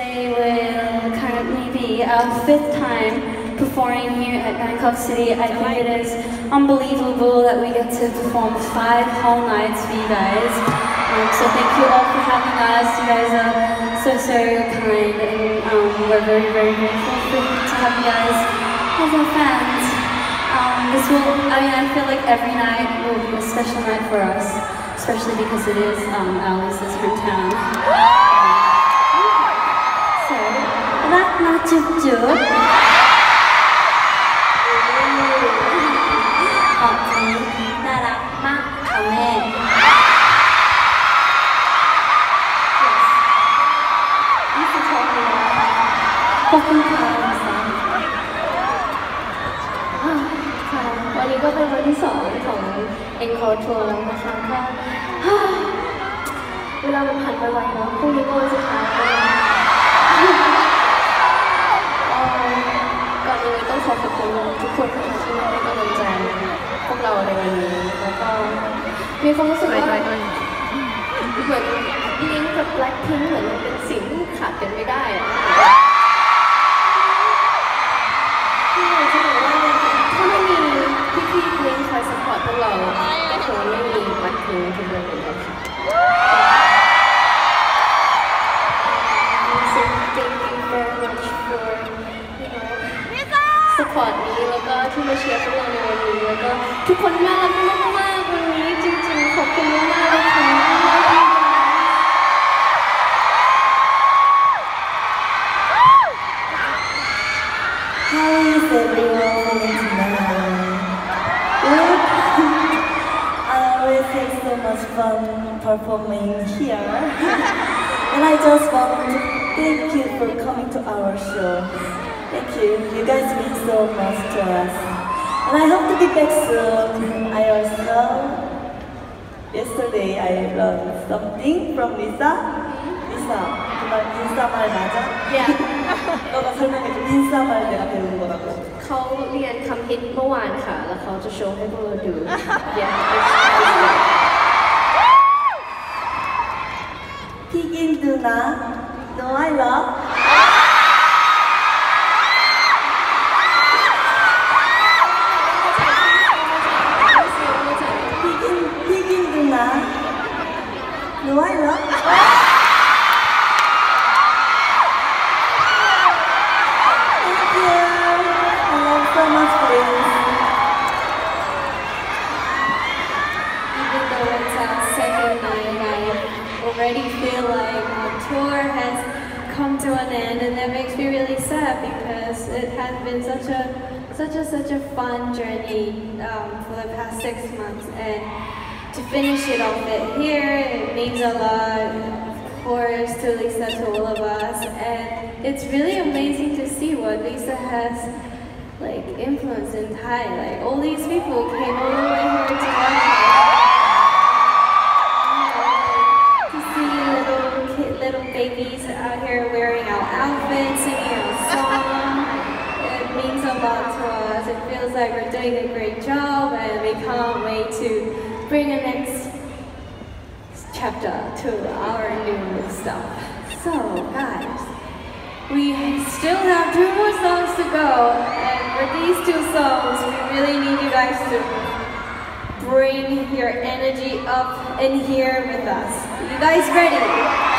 Today will currently be our fifth time performing here at Bangkok City. I think it is unbelievable that we get to perform five whole nights for you guys. Um, so thank you all for having us. You guys are so, so kind and um, we're very, very grateful to have you guys as our fans. Um, this will, I mean, I feel like every night will be a special night for us, especially because it is um, Alice's hometown. จุ๊บขอบคุณน่ารักมากค่ะแม่นี่คือชมเลยนะขอบคุณค่ะลิซ่าอ่าค่ะวันนี้ก็เป็นวันที่สองของ Encore Tour แล้วนะคะก็ฮ่าเวลามันผ่านไปไวเนาะพรุ่งนี้ก็วันสุดท้าย มีความรู้สึกว่าเหมือนลิงกับ Blackpink เหมือนมันเป็นสิ่งที่ขาดกันไม่ได้อะที่อยากจะบอกว่าถ้าไม่มีพี่ๆลิงคอยสปอร์ตพวกเราก็คงไม่มี Blackpink ทุกวันนี้แล้วค่ะ So thank you very much for you know support นี้แล้วก็ที่มาเชียร์พวกเราในวันนี้แล้วก็ทุกคนน่ารักมาก always have so much fun performing here. and I just want to thank you for coming to our show. Thank you. You guys mean so much to us. And I hope to be back soon. I also Yesterday I learned something from Lisa. Lisa, 정말 인싸 말 맞아? Yeah. 너가 설명해줘. 인싸 말 내가 배운 거라고. เขาเรียนคำฮิตเมื่อวานค่ะ แล้วเขาจะโชว์ให้พวกเราดู yeah Second night, I already feel like our tour has come to an end, and that makes me really sad because it has been such a such a such a fun journey um, for the past six months, and to finish it off here, means a lot. Of course, to Lisa, to all of us, and it's really amazing to see what Lisa has like influenced in Thai. Like all these people came all the way here to watch to see little little babies out here wearing our outfits, singing our song. It means a lot to us. It feels like we're doing a great job, and we can't wait to bring the next chapter to our new stuff. So, guys, we still have two more songs to go, and for these two songs, we really need you guys to bring your energy up in here with us. You guys ready?